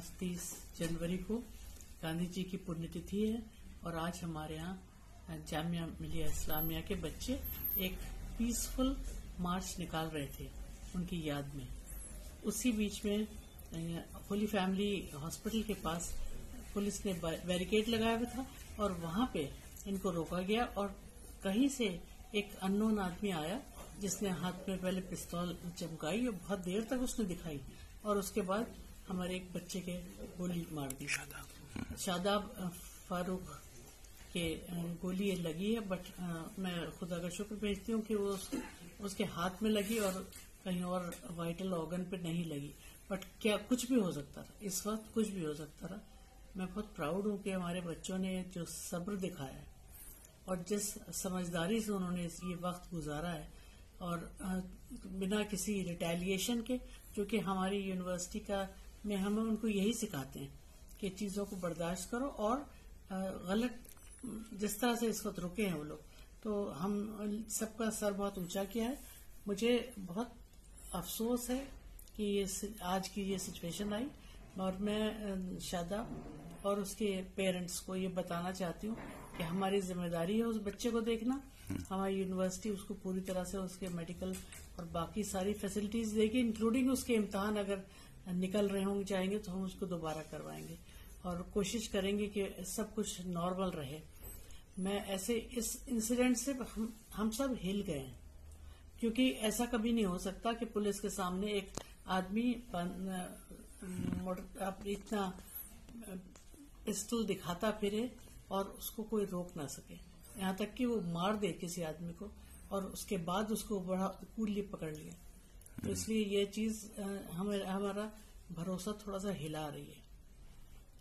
آج تیس جنوری کو گاندھی جی کی پنیہ تتھی ہے اور آج ہمارے یہاں جامعہ ملیہ اسلامیہ کے بچے ایک پیسفل مارچ نکال رہے تھے ان کی یاد میں۔ اسی بیچ میں، ہولی فیملی ہاسپٹل کے پاس پولیس نے بیریکیڈ لگایا ہوا تھا اور وہاں پہ ان کو روکا گیا اور کہیں سے ایک انون آدمی آیا جس نے ہاتھ میں پہلے پستول چمکائی اور بہت دیر تک اس نے دکھائی اور اس کے بعد ہمارے ایک بچے کے گولی مار دی۔ شاداب فاروق کے گولی لگی ہے، بٹ میں خدا کا شکر بھیجتی ہوں کہ وہ اس کے ہاتھ میں لگی اور کہیں اور وائٹل آرگن پہ نہیں لگی۔ بٹ کیا کچھ بھی ہو سکتا تھا، اس وقت کچھ بھی ہو سکتا تھا۔ میں بہت پراؤڈ ہوں کہ ہمارے بچوں نے جو صبر دکھایا ہے اور جس سمجھداری سے انہوں نے یہ وقت گزارا ہے اور بنا کسی ریٹیلیشن کے، جو کہ ہماری یونیورسٹی کا میں ہم ان کو یہی سکھاتے ہیں کہ چیزوں کو برداشت کرو اور غلط، جس طرح سے اس وقت رکے ہیں وہ لوگ۔ تو ہم سب کا سر بہت اونچا کیا ہے۔ مجھے بہت افسوس ہے کہ یہ آج کی یہ سچویشن آئی اور میں شادہ اور اس کے پیرنٹس کو یہ بتانا چاہتی ہوں کہ ہماری ذمہ داری ہے اس بچے کو دیکھنا۔ ہماری یونیورسٹی اس کو پوری طرح سے اس کے میڈیکل اور باقی ساری فیسلٹیز دے گی انکلوڈنگ اس کے امتحان۔ اگر نکل رہے ہوں چاہیں گے تو ہم اس کو دوبارہ کروائیں گے اور کوشش کریں گے کہ سب کچھ نارمل رہے۔ میں ایسے اس انسیڈنٹ سے ہم سب ہل گئے ہیں۔ کیونکہ ایسا کبھی نہیں ہو سکتا کہ پولیس کے سامنے ایک آدمی اتنا پسٹل دکھاتا پھرے اور اس کو کوئی روک نہ سکے۔ یہاں تک کہ وہ مار دے کسی آدمی کو اور اس کے بعد اس کو بڑا کولی پکڑ لیا۔ تو اس لیے یہ چیز ہمارا بھروسہ تھوڑا سا ہلا رہی ہے۔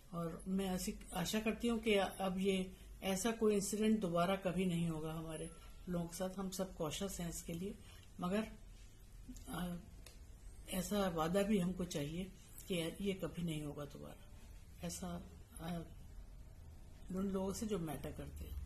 اور میں ایسی آشا کرتی ہوں کہ اب یہ ایسا کوئی انسیڈنٹ دوبارہ کبھی نہیں ہوگا ہمارے لوگوں کے ساتھ۔ ہم سب کوشش ہیں اس کے لیے، مگر ایسا وعدہ بھی ہم کو چاہیے کہ یہ کبھی نہیں ہوگا دوبارہ۔ ایسا ان لوگوں سے جو میٹر کرتے ہیں۔